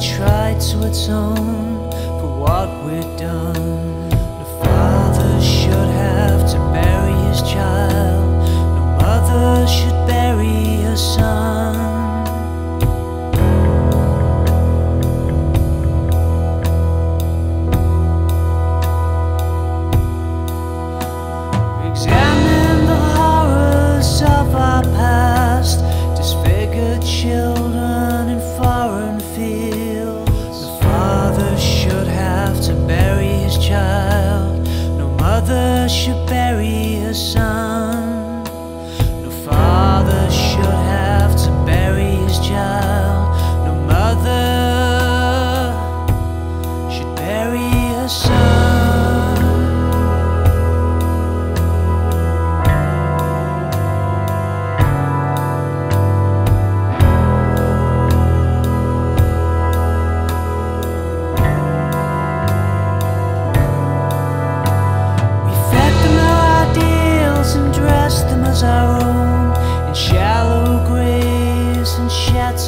tried to atone for what we've done.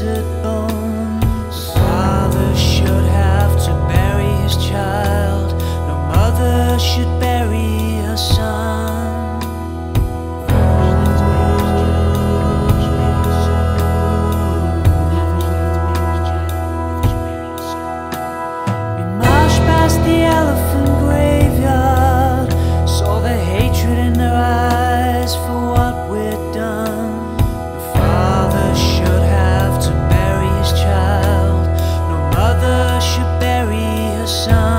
翅膀 sun.